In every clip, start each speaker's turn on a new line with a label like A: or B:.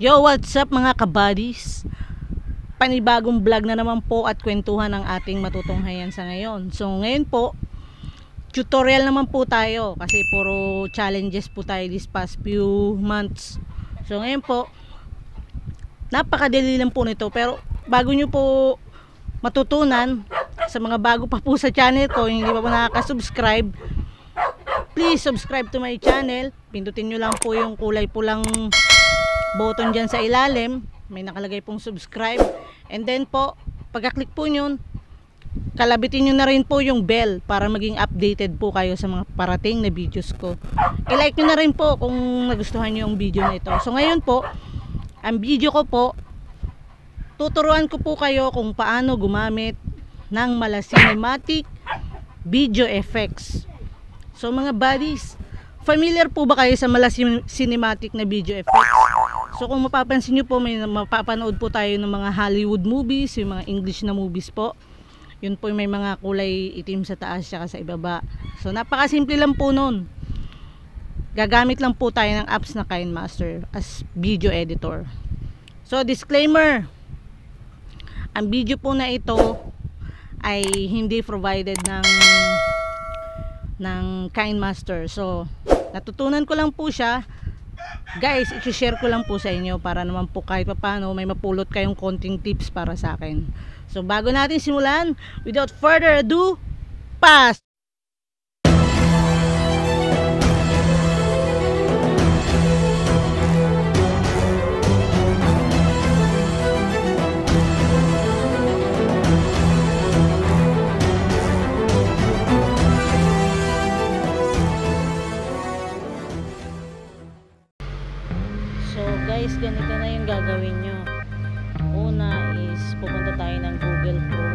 A: Yo, what's up mga kabadis? Panibagong vlog na naman po at kwentuhan ang ating matutunghayan sa ngayon. So ngayon po, tutorial naman po tayo kasi puro challenges po tayo this past few months. So ngayon po, napakadali lang po nito pero bago nyo po matutunan sa mga bago pa po sa channel ko, hindi pa po nakaka-subscribe, please subscribe to my channel. Pindutin nyo lang po yung kulay pulang button dyan sa ilalim. May nakalagay pong subscribe. And then po, pagka-click po nyo, kalabitin nyo na rin po yung bell para maging updated po kayo sa mga parating na videos ko. I-like nyo na rin po kung nagustuhan nyo yung video na ito. So ngayon po, ang video ko po, tuturuan ko po kayo kung paano gumamit ng mala cinematic video effects. So mga buddies, familiar po ba kayo sa mala cin- cinematic na video effects? So kung mapapansin nyo po, may mapapanood po tayo ng mga Hollywood movies, yung mga English na movies po. Yun po yung may mga kulay itim sa taas at sa ibaba. So napakasimple lang po nun. Gagamit lang po tayo ng apps na KineMaster as video editor. So disclaimer, ang video po na ito ay hindi provided ng ng KineMaster. So natutunan ko lang po siya guys, i-share ko lang po sa inyo para naman po kahit pa paano may mapulot kayong konting tips para sa akin. So bago natin simulan, without further ado, pass! Ng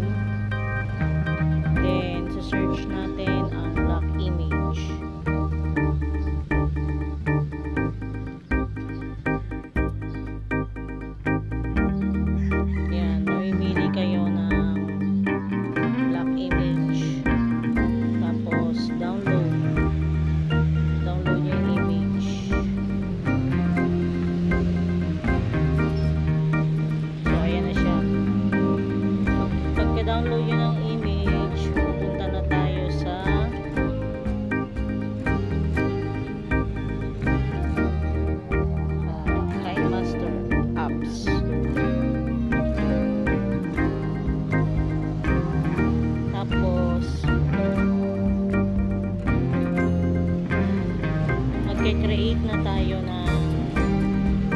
A: tayo ng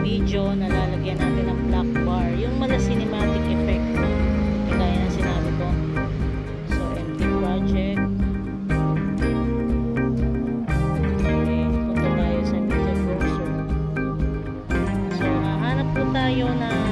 A: video na lalagyan natin ng black bar. Yung mala cinematic effect. Kaya na sinabi ko. So, empty project. Okay, punta tayo sa media browser. So, hahanap po tayo ng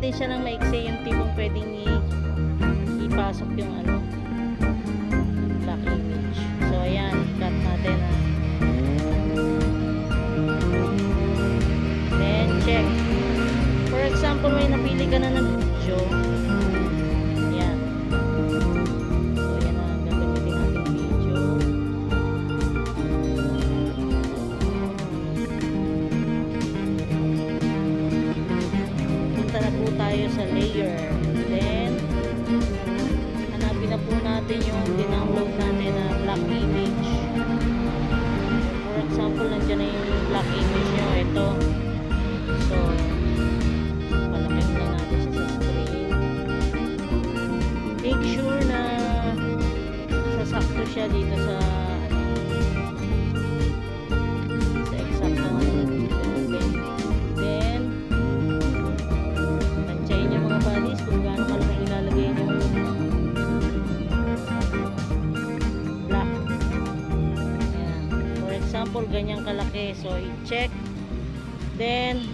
A: natin siya ng maiksi yung tipong pwedeng ipasok yung ano black image. So, ayan. Cut natin ah. Then, check. For example, may napili ka na ng tayo sa layer. Then, hanapin na po natin yung dinownload natin na black image. For example, nandiyan na yung black image nyo. Ito. So, palakin na natin sa screen. Make sure na sasakto siya dito sa kalaki. So, i-check. Then,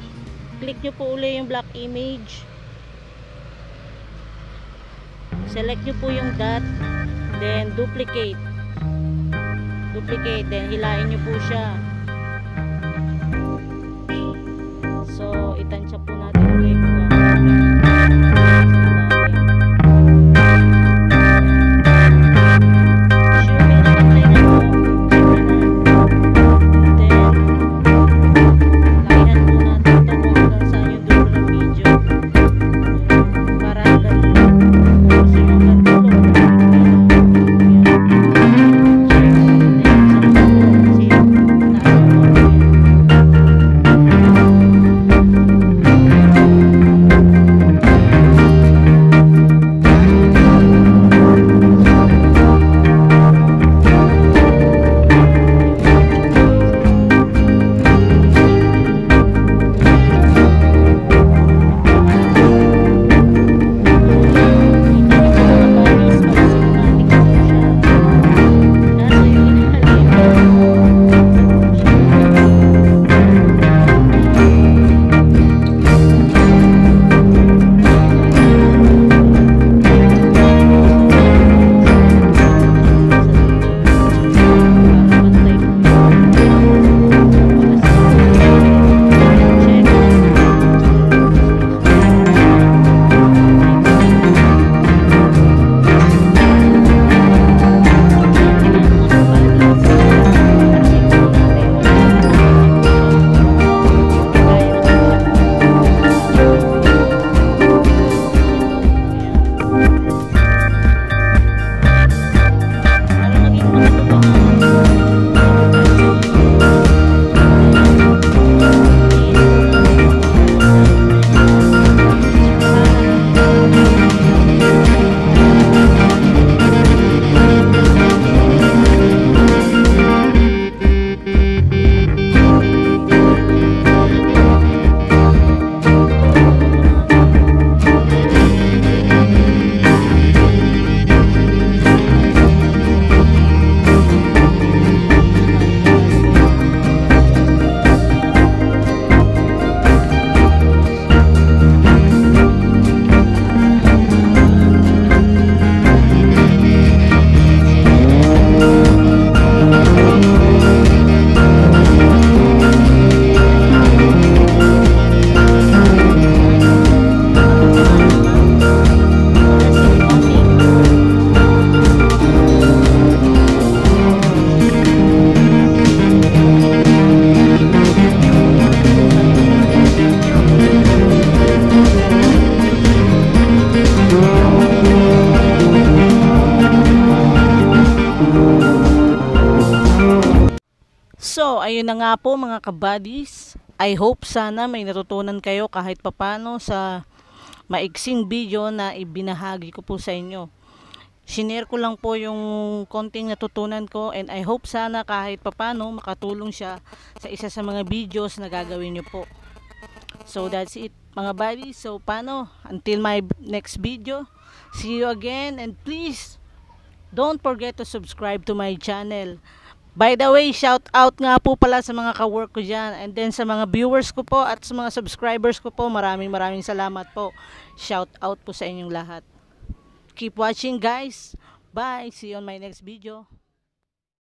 A: click nyo po uli yung black image. Select nyo po yung dot. Then, duplicate. Duplicate. Then, hilain nyo po siya. So, itansya po natin ulit. Ayun na nga po mga kabadis. I hope sana may natutunan kayo kahit papano sa maiksing video na ibinahagi ko po sa inyo. Shinare ko lang po yung konting natutunan ko and I hope sana kahit papano makatulong siya sa isa sa mga videos na gagawin nyo po. So that's it mga buddies. So paano? Until my next video. See you again and please don't forget to subscribe to my channel. By the way, shout out nga po pala sa mga ka-work ko dyan and then sa mga viewers ko po at sa mga subscribers ko po. Maraming maraming salamat po. Shout out po sa inyong lahat. Keep watching guys. Bye. See you on my next video.